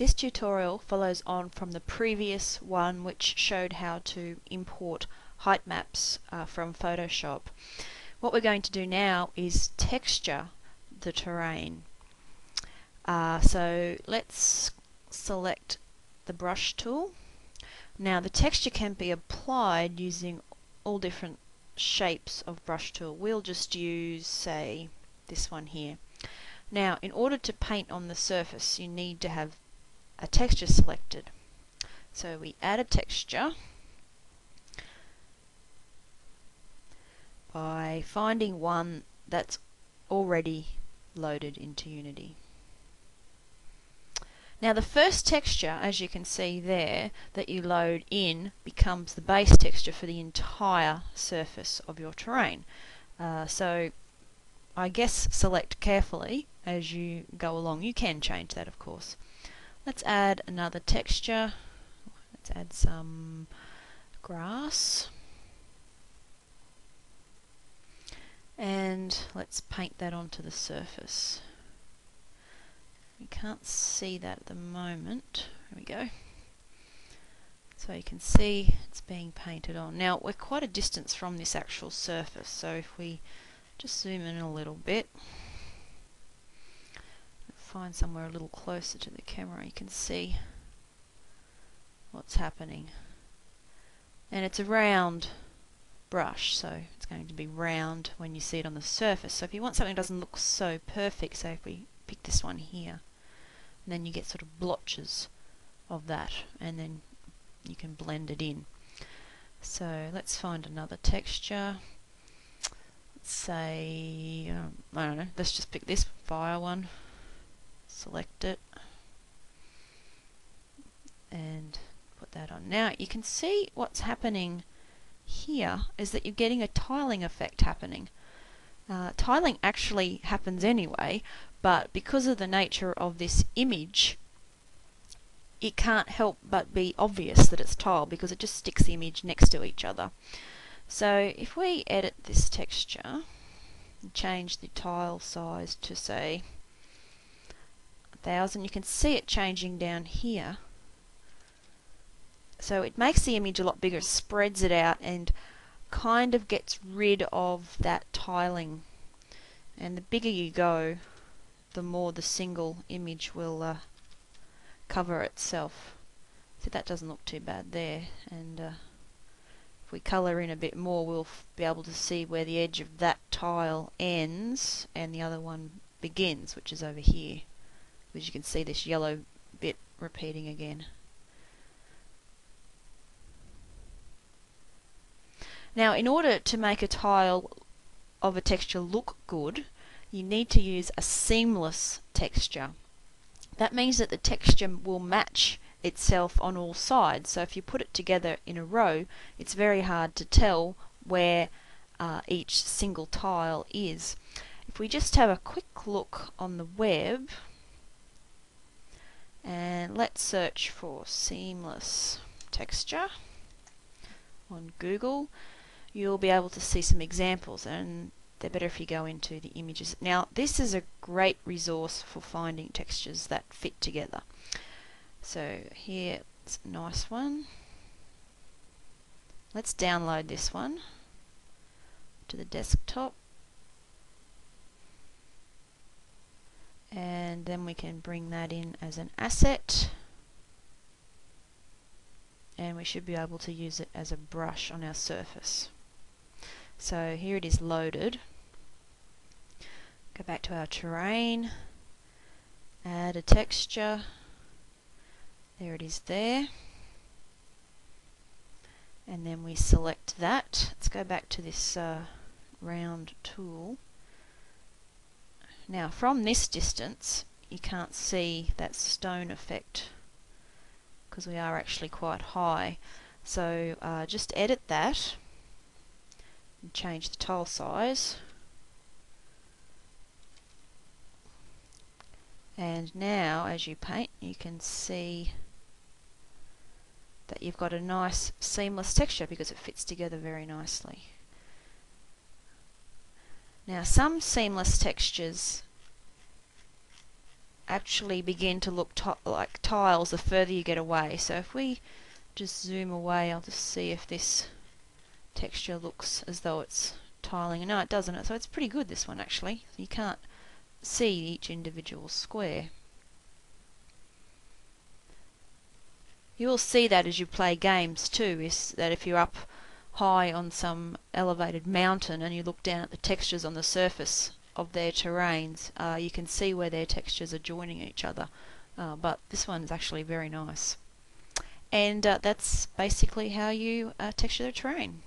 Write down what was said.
This tutorial follows on from the previous one which showed how to import height maps uh, from Photoshop. What we're going to do now is texture the terrain. Uh, so let's select the brush tool. Now the texture can be applied using all different shapes of brush tool. We'll just use say this one here. Now in order to paint on the surface you need to have a texture selected. So we add a texture by finding one that's already loaded into Unity. Now the first texture, as you can see there, that you load in becomes the base texture for the entire surface of your terrain. Uh, so I guess select carefully as you go along. You can change that of course. Let's add another texture. Let's add some grass. And let's paint that onto the surface. You can't see that at the moment. There we go. So you can see it's being painted on. Now we're quite a distance from this actual surface, so if we just zoom in a little bit, find somewhere a little closer to the camera you can see what's happening. And it's a round brush so it's going to be round when you see it on the surface. So if you want something that doesn't look so perfect say if we pick this one here then you get sort of blotches of that and then you can blend it in. So let's find another texture. Let's say um, I don't know let's just pick this fire one select it and put that on. Now you can see what's happening here is that you're getting a tiling effect happening. Uh, tiling actually happens anyway, but because of the nature of this image, it can't help but be obvious that it's tile because it just sticks the image next to each other. So if we edit this texture, and change the tile size to say thousand. You can see it changing down here. So it makes the image a lot bigger, spreads it out and kind of gets rid of that tiling. And the bigger you go, the more the single image will uh, cover itself. So that doesn't look too bad there. And uh, if we colour in a bit more, we'll be able to see where the edge of that tile ends and the other one begins, which is over here because you can see this yellow bit repeating again. Now in order to make a tile of a texture look good you need to use a seamless texture. That means that the texture will match itself on all sides so if you put it together in a row it's very hard to tell where uh, each single tile is. If we just have a quick look on the web and let's search for seamless texture on Google. You'll be able to see some examples and they're better if you go into the images. Now this is a great resource for finding textures that fit together. So here it's a nice one. Let's download this one to the desktop and then we can bring that in as an asset and we should be able to use it as a brush on our surface. So here it is loaded. Go back to our terrain, add a texture, there it is there. And then we select that. Let's go back to this uh, round tool now from this distance you can't see that stone effect because we are actually quite high. So uh, just edit that and change the tile size. And now as you paint you can see that you've got a nice seamless texture because it fits together very nicely. Now some seamless textures actually begin to look like tiles the further you get away. So if we just zoom away, I'll just see if this texture looks as though it's tiling. No, it doesn't. It. So it's pretty good, this one, actually. You can't see each individual square. You'll see that as you play games too, is that if you're up high on some elevated mountain and you look down at the textures on the surface of their terrains, uh, you can see where their textures are joining each other. Uh, but this one's actually very nice. And uh, that's basically how you uh, texture the terrain.